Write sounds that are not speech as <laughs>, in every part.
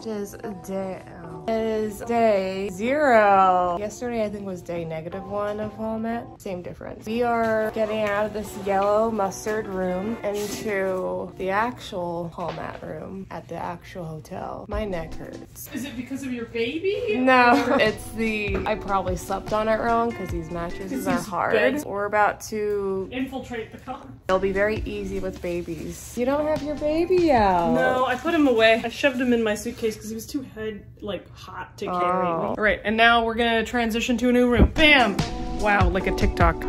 It is day. oh. It is day zero. Yesterday, I think, was day negative one of Holmat. Same difference. We are getting out of this yellow mustard room into the actual Holmat room at the actual hotel. My neck hurts. Is it because of your baby? No, <laughs> it's the. I probably slept on it wrong because these mattresses are hard. beds- We're about to. Infiltrate the con. It'll be very easy with babies. You don't have your baby out. No, I put him away. I shoved him in my suitcase because he was too head like hot to carry. Oh. All right, and now we're gonna transition to a new room. Bam! Wow, like a TikTok. Uh,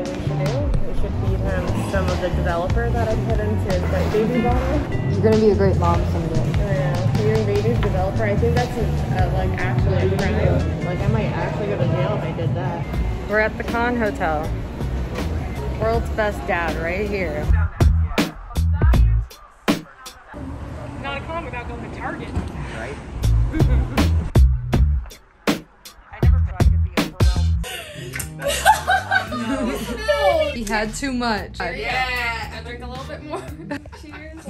we should do. We should feed him some of the developer that I put into like, baby bottle. You're gonna be a great mom someday. Oh yeah, feeding babies developer. I think that's a, uh, like actually a crime. Like I might actually go to jail if I did that. We're at the Con Hotel. World's best dad right here. Not a con without going to Target. Right? <laughs> <laughs> He had too much. Yeah, I drink a little bit more. <laughs> Cheers.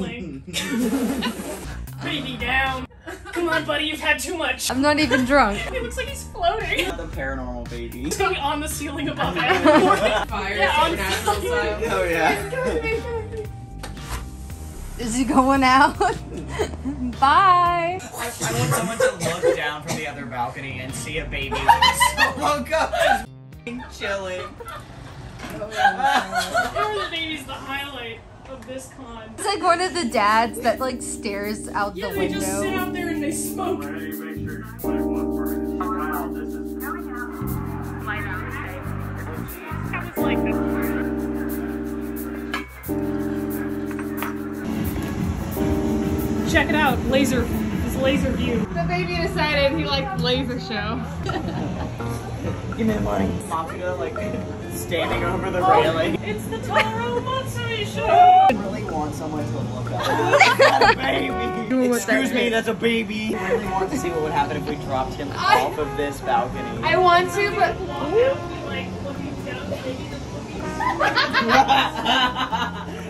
Baby down. Come on, buddy, you've had too much. I'm not even drunk. <laughs> He looks like he's floating. The paranormal baby. He's going on the ceiling above <laughs> everyone. Fire Yeah, on supernatural fire. style. Oh yeah. Is he going out? <laughs> Bye. I, I want someone to look down from the other balcony and see a baby with a solo cup just f***ing chilling. Or the baby's the highlight of this con. It's like one of the dads that like stares out Yeah, the they just sit out there and they smoke. I was like. Check it out, laser, this laser view. The baby decided he liked laser show. <laughs> Give me like mafia like standing over the oh, railing. It's the Taro Matsui show! <laughs> baby. Excuse me, that's a baby. I really want to see what would happen if we dropped him off of this balcony. I want to, but Like looking down,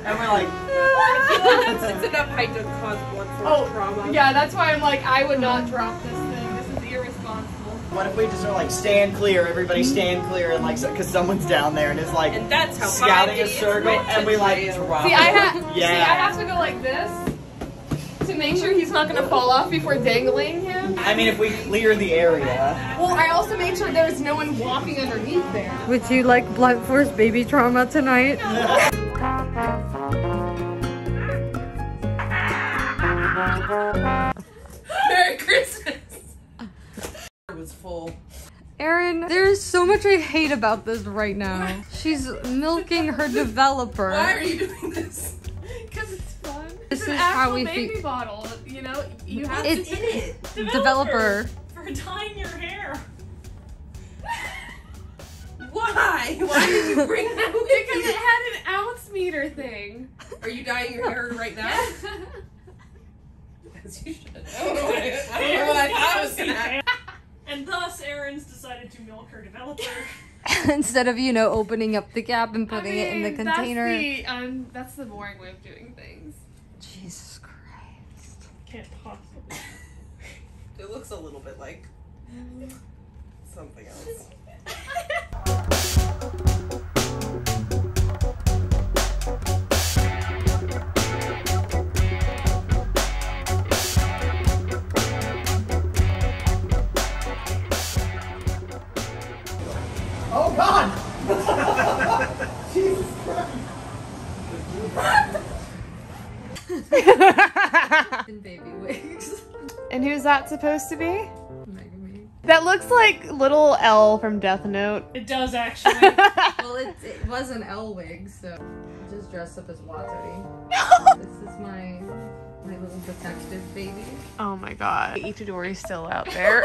and we're like, <laughs> it's enough height to cause blood Oh, trauma. Yeah, that's why I'm like, I would not mm-hmm. drop this thing. This is irresponsible. what if we just are like, stand clear, everybody stand clear, and like, because someone's down there and is like, And that's how scouting a circle, and we like drop See, I have. Yeah. See, I have to go like this to make sure he's not gonna fall off before dangling him. I mean, if we clear the area. Well, I also made sure there's no one walking underneath there. Would you like blunt force baby trauma tonight? Merry Christmas. It was full. Erin, there's so much I hate about this right now. She's milking her developer. Why are you doing this? This is how we baby feed- bottle. You know, you have It's to it. developer. For dyeing your hair. <laughs> Why? Why did you bring <laughs> that Because it had an ounce meter thing. Are you dyeing your hair right now? Yes, you should. <laughs> I don't know what I, I don't know what I thought was gonna happen. And thus, Erin's decided to milk her developer. Instead of, you know, opening up the gap and putting it in the I mean, container. That's the, um, that's the boring way of doing things. Jesus Christ. Can't possibly. <laughs> It looks a little bit like something else. Oh God! <laughs> <laughs> <laughs> And baby wigs. And who's that supposed to be? That looks like little L from Death Note. It does actually. <laughs> Well, it, it was an L wig, so I just dressed up as Watari. <laughs> this is my my little detective baby. Oh my god. Itadori's still out there.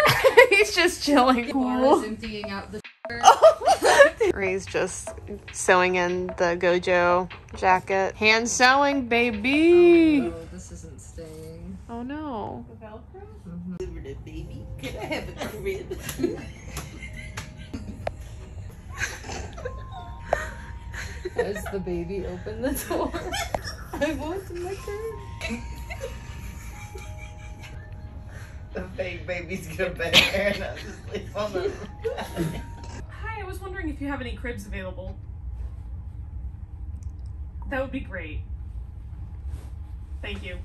He's just chilling. Laura's emptying out the. Rae's just sewing in the Gojo jacket. Hand sewing, baby. Oh, no, this isn't staying. Oh no. Delivered mm-hmm. it, baby. Can I have a crib? as the baby opened the door. <laughs> I want my turn. The fake baby's gonna bed here and I'll just sleep on the Hi, I was <laughs> wondering if you have any cribs available. That would be great. Thank you.